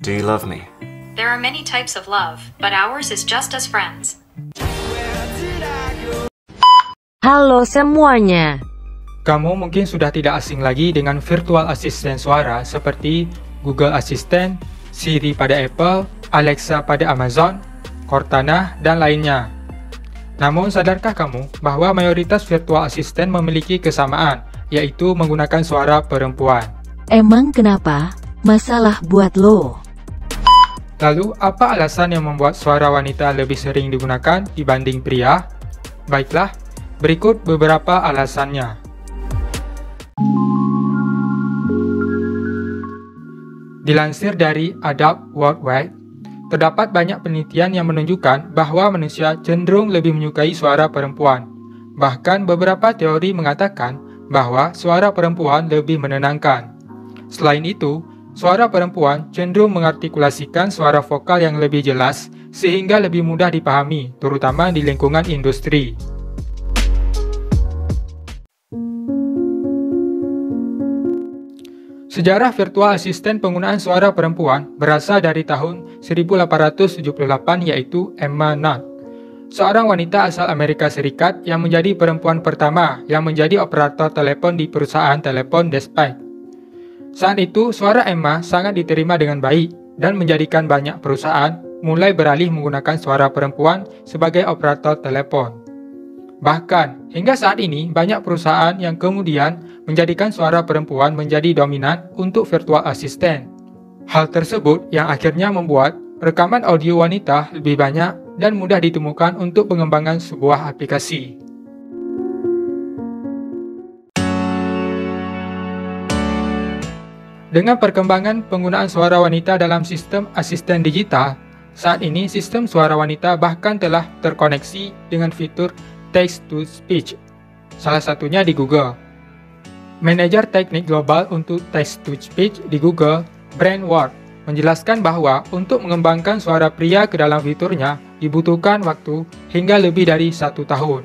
Do you love me? There are many types of love, but ours is just as friends. Halo semuanya. Kamu mungkin sudah tidak asing lagi dengan virtual assistant suara seperti Google Assistant, Siri pada Apple, Alexa pada Amazon, Cortana, dan lainnya. Namun, sadarkah kamu bahwa mayoritas virtual assistant memiliki kesamaan, yaitu menggunakan suara perempuan? Emang kenapa? Masalah buat lo. Lalu, apa alasan yang membuat suara wanita lebih sering digunakan dibanding pria? Baiklah, berikut beberapa alasannya. Dilansir dari Adapt Worldwide, terdapat banyak penelitian yang menunjukkan bahwa manusia cenderung lebih menyukai suara perempuan. Bahkan beberapa teori mengatakan bahwa suara perempuan lebih menenangkan. Selain itu, suara perempuan cenderung mengartikulasikan suara vokal yang lebih jelas sehingga lebih mudah dipahami, terutama di lingkungan industri. Sejarah virtual asisten penggunaan suara perempuan berasal dari tahun 1878 yaitu Emma Nutt, seorang wanita asal Amerika Serikat yang menjadi perempuan pertama yang menjadi operator telepon di perusahaan telepon Despite. Saat itu, suara Emma sangat diterima dengan baik dan menjadikan banyak perusahaan mulai beralih menggunakan suara perempuan sebagai operator telepon. Bahkan, hingga saat ini banyak perusahaan yang kemudian menjadikan suara perempuan menjadi dominan untuk virtual assistant. Hal tersebut yang akhirnya membuat rekaman audio wanita lebih banyak dan mudah ditemukan untuk pengembangan sebuah aplikasi. Dengan perkembangan penggunaan suara wanita dalam sistem asisten digital, saat ini sistem suara wanita bahkan telah terkoneksi dengan fitur text to speech, salah satunya di Google. Manajer teknik global untuk text to speech di Google, Brent Ward, menjelaskan bahwa untuk mengembangkan suara pria ke dalam fiturnya dibutuhkan waktu hingga lebih dari satu tahun.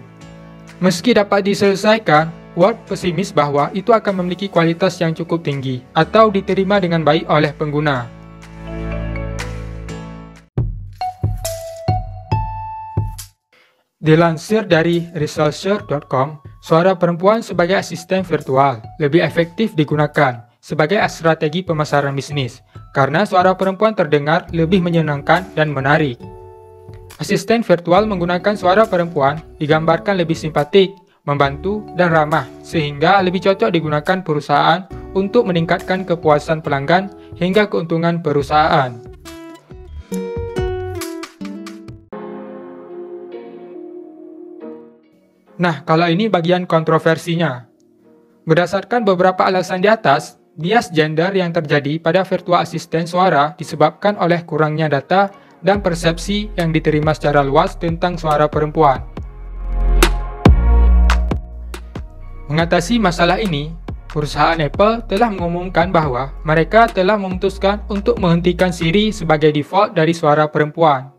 Meski dapat diselesaikan, Ward pesimis bahwa itu akan memiliki kualitas yang cukup tinggi atau diterima dengan baik oleh pengguna. Dilansir dari researcher.com, suara perempuan sebagai asisten virtual lebih efektif digunakan sebagai strategi pemasaran bisnis karena suara perempuan terdengar lebih menyenangkan dan menarik. Asisten virtual menggunakan suara perempuan digambarkan lebih simpatik, membantu, dan ramah sehingga lebih cocok digunakan perusahaan untuk meningkatkan kepuasan pelanggan hingga keuntungan perusahaan. Nah, kalau ini bagian kontroversinya. Berdasarkan beberapa alasan di atas, bias gender yang terjadi pada virtual asisten suara disebabkan oleh kurangnya data dan persepsi yang diterima secara luas tentang suara perempuan. Mengatasi masalah ini, perusahaan Apple telah mengumumkan bahwa mereka telah memutuskan untuk menghentikan Siri sebagai default dari suara perempuan.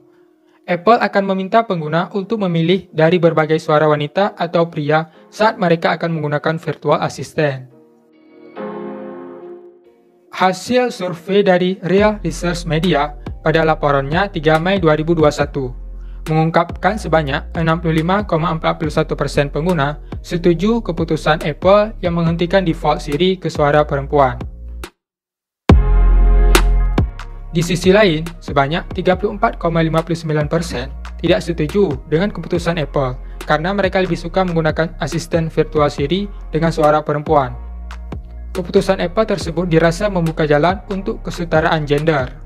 Apple akan meminta pengguna untuk memilih dari berbagai suara wanita atau pria saat mereka akan menggunakan virtual assistant. Hasil survei dari Real Research Media pada laporannya 3 Mei 2021 mengungkapkan sebanyak 65,41% pengguna setuju keputusan Apple yang menghentikan default Siri ke suara perempuan. Di sisi lain, sebanyak 34,59% tidak setuju dengan keputusan Apple karena mereka lebih suka menggunakan asisten virtual Siri dengan suara perempuan. Keputusan Apple tersebut dirasa membuka jalan untuk kesetaraan gender.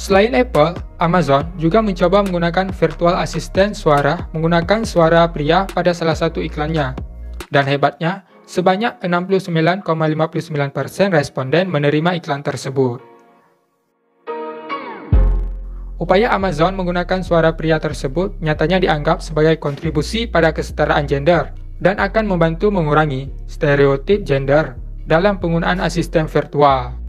Selain Apple, Amazon juga mencoba menggunakan virtual assistant suara menggunakan suara pria pada salah satu iklannya. Dan hebatnya, sebanyak 69,59% responden menerima iklan tersebut. Upaya Amazon menggunakan suara pria tersebut nyatanya dianggap sebagai kontribusi pada kesetaraan gender dan akan membantu mengurangi stereotip gender dalam penggunaan asisten virtual.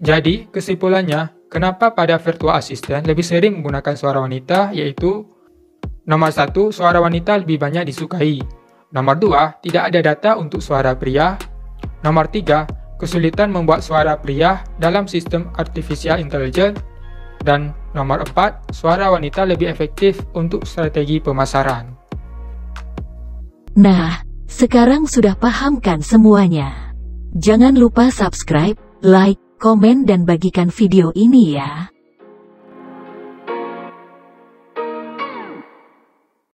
Jadi, kesimpulannya, kenapa pada virtual assistant lebih sering menggunakan suara wanita yaitu Nomor satu, suara wanita lebih banyak disukai. Nomor 2, tidak ada data untuk suara pria. Nomor 3, kesulitan membuat suara pria dalam sistem artificial intelligence. Dan nomor 4, suara wanita lebih efektif untuk strategi pemasaran. Nah, sekarang sudah paham kan semuanya? Jangan lupa subscribe, like, komen dan bagikan video ini ya.